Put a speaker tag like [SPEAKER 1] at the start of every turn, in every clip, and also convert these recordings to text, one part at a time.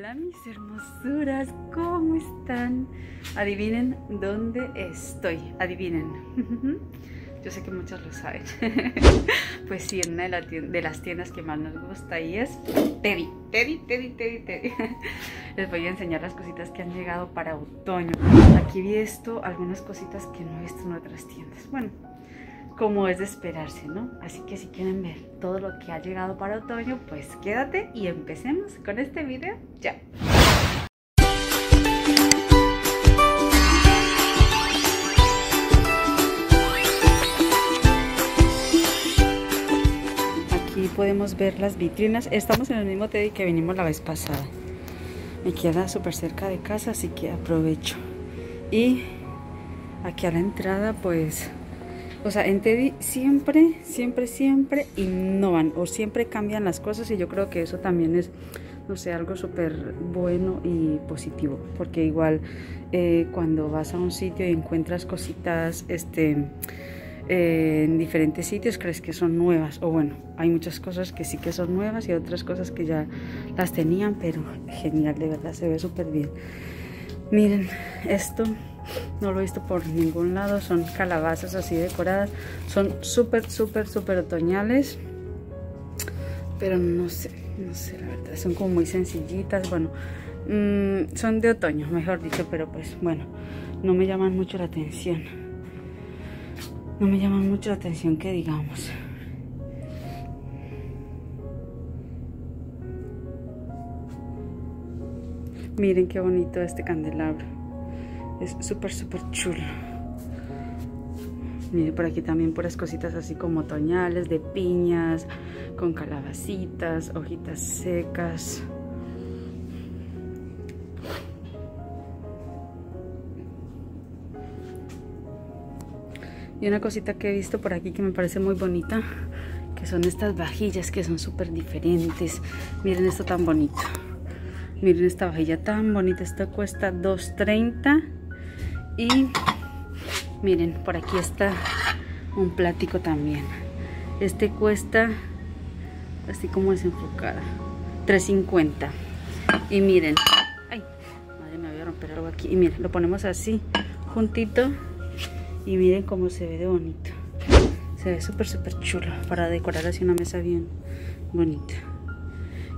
[SPEAKER 1] Hola mis hermosuras, ¿cómo están? Adivinen dónde estoy, adivinen. Yo sé que muchos lo saben. pues sí, una de, las tiendas que más nos gusta y es Teddy, Teddy, Teddy, Teddy, Teddy. Les voy a enseñar las cositas que han llegado para otoño. Aquí he visto algunas cositas que no he visto en otras tiendas. Bueno, como es de esperarse, ¿no? Así que si quieren ver todo lo que ha llegado para otoño, pues quédate y empecemos con este video ya. Aquí podemos ver las vitrinas. Estamos en el mismo Teddy que vinimos la vez pasada. Me queda súper cerca de casa, así que aprovecho. Y aquí a la entrada, pues o sea, en Teddy siempre, siempre, siempre innovan o siempre cambian las cosas y yo creo que eso también es, no sé, algo súper bueno y positivo. Porque igual eh, cuando vas a un sitio y encuentras cositas, este... Eh, en diferentes sitios crees que son nuevas o bueno hay muchas cosas que sí que son nuevas y otras cosas que ya las tenían pero genial de verdad se ve súper bien miren esto no lo he visto por ningún lado, son calabazas así decoradas, son súper, súper, súper otoñales, pero no sé, no sé la verdad, son como muy sencillitas, bueno, mm, son de otoño, mejor dicho, pero pues bueno, no me llaman mucho la atención, no me llaman mucho la atención que digamos. Miren qué bonito este candelabro. Es súper, súper chulo. Mire, por aquí también puras cositas así como otoñales, de piñas, con calabacitas, hojitas secas. Y una cosita que he visto por aquí que me parece muy bonita, que son estas vajillas que son súper diferentes. Miren esto tan bonito. Miren esta vajilla tan bonita, esta cuesta 2.30 y miren, por aquí está un plático también. Este cuesta, así como desenfocada, 3.50. Y miren, ay, madre me voy a romper algo aquí. Y miren, lo ponemos así, juntito. Y miren cómo se ve de bonito. Se ve súper, súper chulo para decorar así una mesa bien bonita.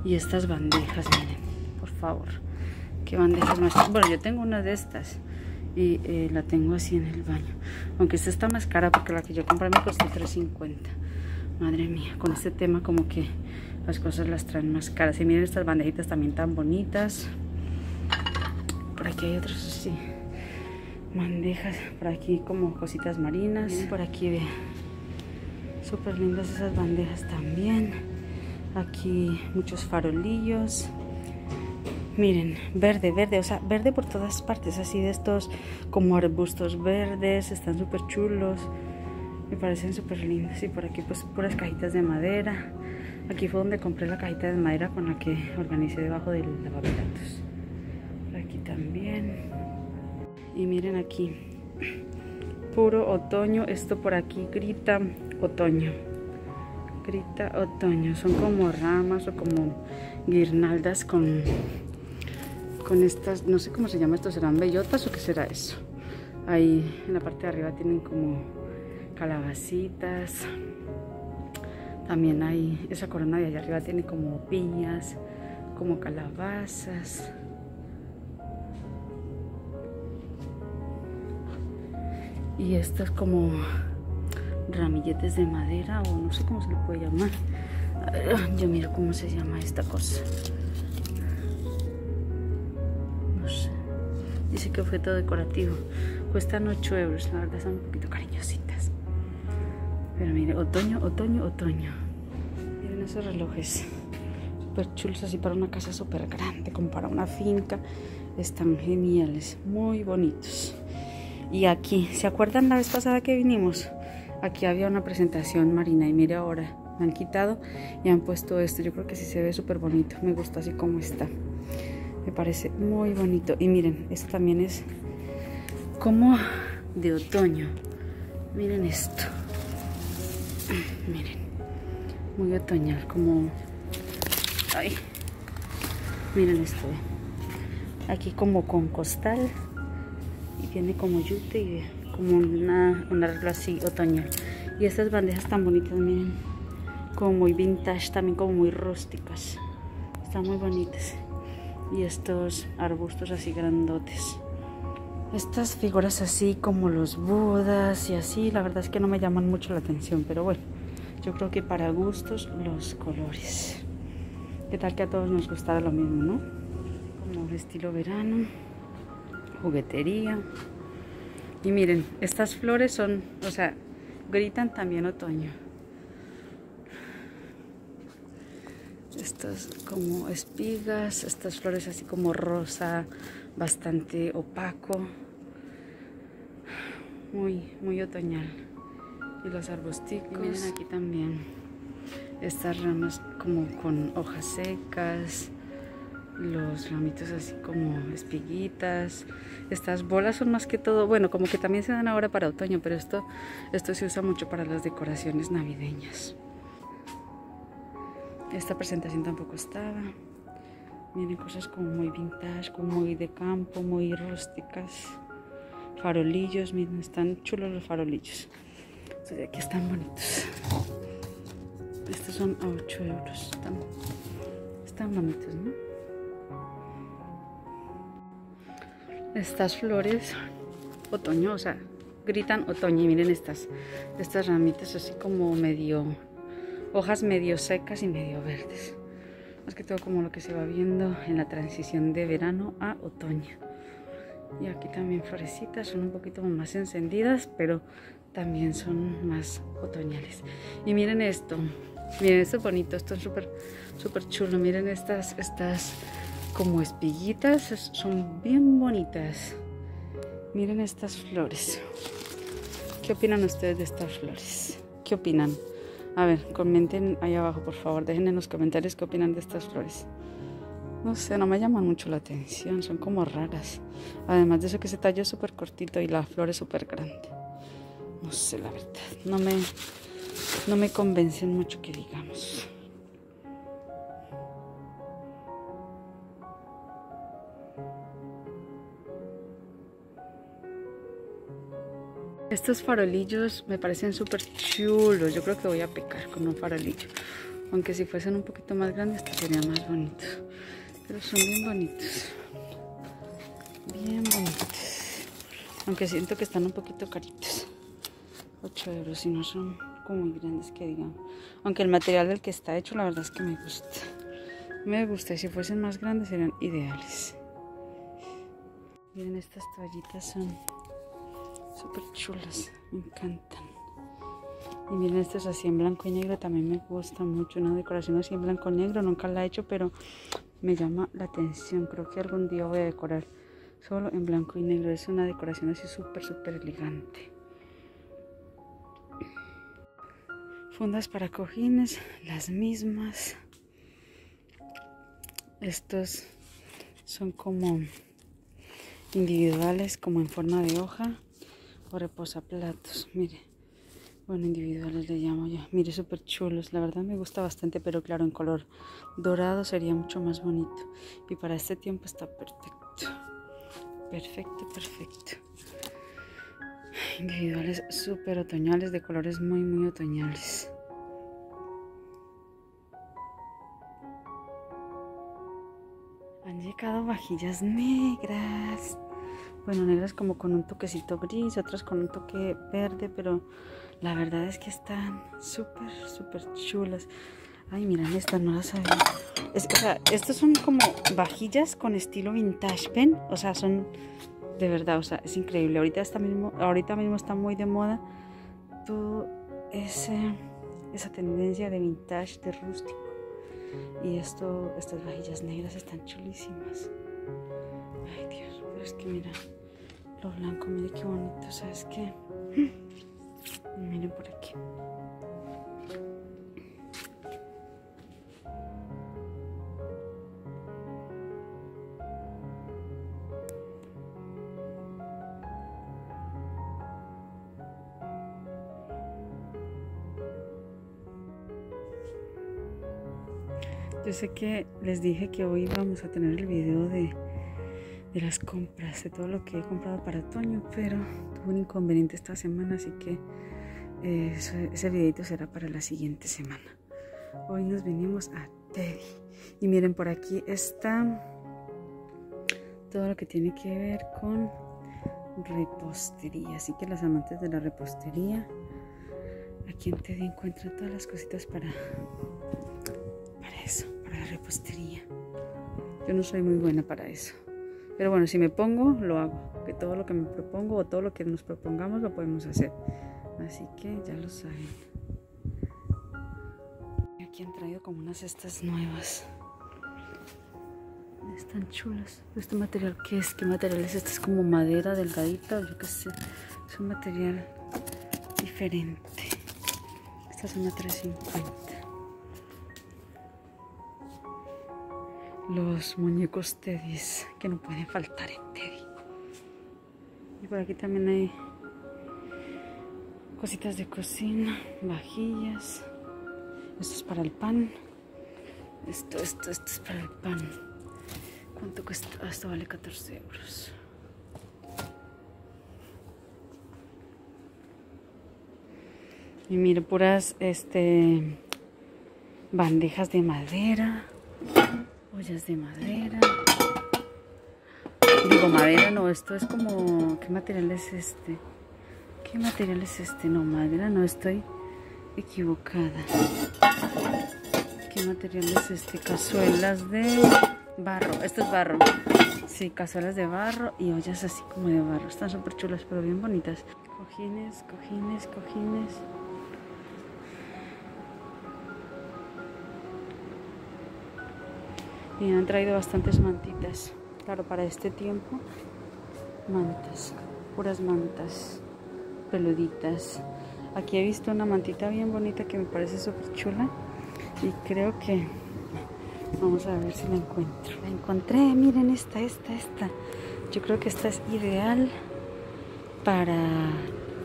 [SPEAKER 1] Y estas bandejas, miren, por favor. Qué bandejas más. Bueno, yo tengo una de estas y eh, la tengo así en el baño. Aunque esta está más cara porque la que yo compré me costó 3.50 madre mía con este tema como que las cosas las traen más caras. Y miren estas bandejitas también tan bonitas. Por aquí hay otros así bandejas por aquí como cositas marinas. Por aquí vean súper lindas esas bandejas también. Aquí muchos farolillos Miren, verde, verde, o sea, verde por todas partes, así de estos como arbustos verdes, están súper chulos, me parecen súper lindos. Y por aquí pues puras cajitas de madera. Aquí fue donde compré la cajita de madera con la que organicé debajo del lavaplatos. Por aquí también. Y miren aquí, puro otoño, esto por aquí grita otoño. Grita otoño, son como ramas o como guirnaldas con con estas, no sé cómo se llama esto, serán bellotas o qué será eso. Ahí en la parte de arriba tienen como calabacitas. También hay, esa corona de allá arriba tiene como piñas, como calabazas. Y estas como ramilletes de madera o no sé cómo se le puede llamar. Yo miro cómo se llama esta cosa. Dice que objeto decorativo. Cuestan 8 euros. La verdad son un poquito cariñositas. Pero mire, otoño, otoño, otoño. Miren esos relojes. Súper chulos así para una casa súper grande. Como para una finca. Están geniales. Muy bonitos. Y aquí, ¿se acuerdan la vez pasada que vinimos? Aquí había una presentación marina y mire ahora, me han quitado y han puesto esto. Yo creo que sí se ve súper bonito. Me gusta así como está. Me parece muy bonito. Y miren, esto también es como de otoño. Miren esto. Miren. Muy otoñal, como... Ay. Miren esto. Aquí como con costal. Y tiene como yute y como una, una regla así otoñal. Y estas bandejas tan bonitas, miren. Como muy vintage, también como muy rústicas. Están muy bonitas. Y estos arbustos así grandotes. Estas figuras así como los budas y así, la verdad es que no me llaman mucho la atención, pero bueno, yo creo que para gustos los colores. ¿Qué tal que a todos nos gustara lo mismo, no? Como estilo verano, juguetería. Y miren, estas flores son, o sea, gritan también otoño. Estas como espigas, estas flores así como rosa, bastante opaco muy, muy otoñal. Y los arbusticos. miren aquí también estas ramas como con hojas secas, los ramitos así como espiguitas. Estas bolas son más que todo, bueno, como que también se dan ahora para otoño, pero esto, esto se usa mucho para las decoraciones navideñas. Esta presentación tampoco estaba. Miren cosas como muy vintage, como muy de campo, muy rústicas farolillos, miren, están chulos los farolillos. Estos de aquí están bonitos. Estos son a 8 euros. Están, bonitos, ¿no? Estas flores, otoño, o sea, gritan otoño. Y miren estas, estas ramitas así como medio, hojas medio secas y medio verdes. Más que todo como lo que se va viendo en la transición de verano a otoño. Y aquí también florecitas, son un poquito más encendidas, pero también son más otoñales. Y miren esto, miren esto bonito, esto es súper, súper chulo. Miren estas, estas como espiguitas, son bien bonitas. Miren estas flores. ¿Qué opinan ustedes de estas flores? ¿Qué opinan? A ver, comenten ahí abajo, por favor. Dejen en los comentarios qué opinan de estas flores. No sé, no me llaman mucho la atención, son como raras. Además de eso que ese tallo es súper cortito y la flor es súper grande. No sé, la verdad, no me, no me convencen mucho que digamos. Estos farolillos me parecen súper chulos. Yo creo que voy a pecar con un farolillo. Aunque si fuesen un poquito más grandes, sería más bonito. Pero son bien bonitos. Bien bonitos. Aunque siento que están un poquito caritos. 8 euros y no son como muy grandes que digamos. Aunque el material del que está hecho la verdad es que me gusta. Me gusta y si fuesen más grandes serían ideales. Miren estas toallitas son súper chulas. Me encantan. Y miren estas así en blanco y negro también me gusta mucho. Una decoración así en blanco y negro nunca la he hecho pero me llama la atención. Creo que algún día voy a decorar solo en blanco y negro. Es una decoración así súper, súper elegante. Fundas para cojines, las mismas. Estos son como individuales, como en forma de hoja o reposaplatos. Mire. Bueno, individuales le llamo yo. Mire, súper chulos. La verdad me gusta bastante, pero claro, en color dorado sería mucho más bonito. Y para este tiempo está perfecto. Perfecto, perfecto. Individuales súper otoñales, de colores muy, muy otoñales. Han llegado vajillas negras. Bueno, negras como con un toquecito gris, otras con un toque verde, pero la verdad es que están súper, súper chulas. Ay, miren estas, no las sabía. o sea, estos son como vajillas con estilo vintage, ¿ven? O sea, son de verdad, o sea, es increíble. Ahorita, está mismo, ahorita mismo está muy de moda todo ese, esa tendencia de vintage, de rústico. Y esto, estas vajillas negras están chulísimas. Ay, Dios, pero es que mira, lo blanco, mire qué bonito, ¿sabes qué? Miren por aquí. Yo sé que les dije que hoy vamos a tener el video de, de las compras, de todo lo que he comprado para otoño, pero tuve un inconveniente esta semana, así que eh, ese, videito será para la siguiente semana. Hoy nos venimos a Teddy. Y miren, por aquí está todo lo que tiene que ver con repostería. Así que los amantes de la repostería, aquí en Teddy encuentran todas las cositas para, para eso, para la repostería. Yo no soy muy buena para eso. Pero bueno, si me pongo, lo hago. Que todo lo que me propongo o todo lo que nos propongamos lo podemos hacer. Así que ya lo saben. Aquí han traído como unas cestas nuevas. Están chulas. ¿Este material qué es? ¿Qué material es? Este es como madera delgadita yo qué sé. Es un material diferente. Esta es una 350. Los muñecos Teddy que no pueden faltar en Teddy. Y por aquí también hay cositas de cocina, vajillas. Esto es para el pan. Esto, esto, esto es para el pan. ¿Cuánto cuesta? Ah, esto vale 14 euros. Y mire, puras este bandejas de madera, ollas de madera. Digo madera, no, esto es como ¿qué material es este? ¿Qué material es este? No, madera, no estoy equivocada. ¿Qué material es este? Cazuelas de barro. Esto es barro. Sí, cazuelas de barro y ollas así como de barro. Están súper chulas, pero bien bonitas. Cojines, cojines, cojines. Y han traído bastantes mantitas. Claro, para este tiempo, mantas, puras mantas peluditas. Aquí he visto una mantita bien bonita que me parece súper chula. Y creo que vamos a ver si la encuentro. La encontré, miren esta, esta, esta. Yo creo que esta es ideal para,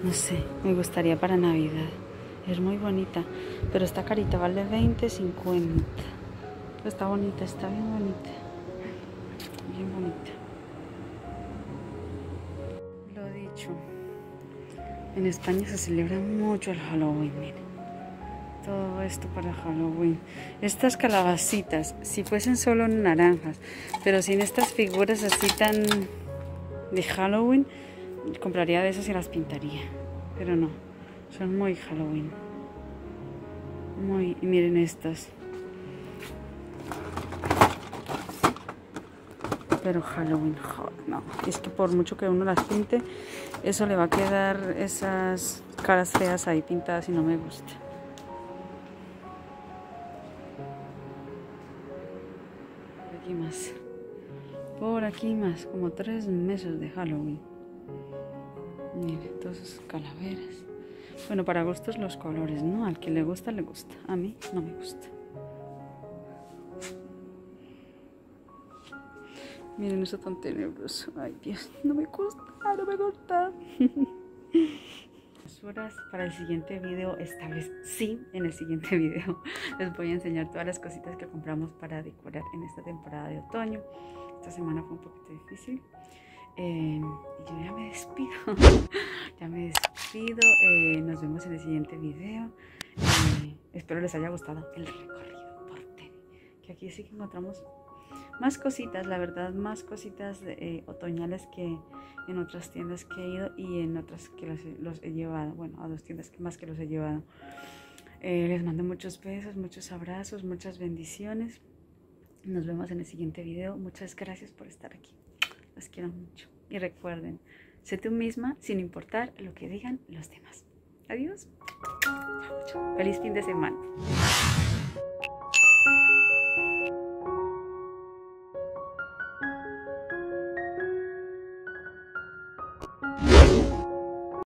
[SPEAKER 1] no sé, me gustaría para Navidad. Es muy bonita, pero está carita, vale 20, 50. Está bonita, está bien bonita. Bien bonita. Lo dicho. En España se celebra mucho el Halloween, miren. Todo esto para Halloween. Estas calabacitas, si fuesen solo naranjas, pero sin estas figuras así tan de Halloween, compraría de esas y las pintaría. Pero no, son muy Halloween. Muy, y miren estas. Pero Halloween, no. Es que por mucho que uno las pinte, eso le va a quedar esas caras feas ahí pintadas y no me gusta. Por aquí más. Por aquí más, como tres meses de Halloween. Miren, todas esas calaveras. Bueno, para gustos los colores, ¿no? Al que le gusta, le gusta. A mí no me gusta. Miren eso tan tenebroso. Ay, Dios, no me gusta, no me gusta. horas para el siguiente video, esta vez sí, en el siguiente video les voy a enseñar todas las cositas que compramos para decorar en esta temporada de otoño. Esta semana fue un poquito difícil. Eh, y yo ya me despido, ya me despido. Eh, nos vemos en el siguiente video. Eh, espero les haya gustado el recorrido por Teddy. Que aquí sí que encontramos más cositas, la verdad, más cositas eh, otoñales que en otras tiendas que he ido y en otras que los, he llevado, bueno, a dos tiendas que más que los he llevado. Eh, les mando muchos besos, muchos abrazos, muchas bendiciones. Nos vemos en el siguiente video. Muchas gracias por estar aquí. Los quiero mucho. Y recuerden, sé tú misma sin importar lo que digan los demás. Adiós. Feliz fin de semana.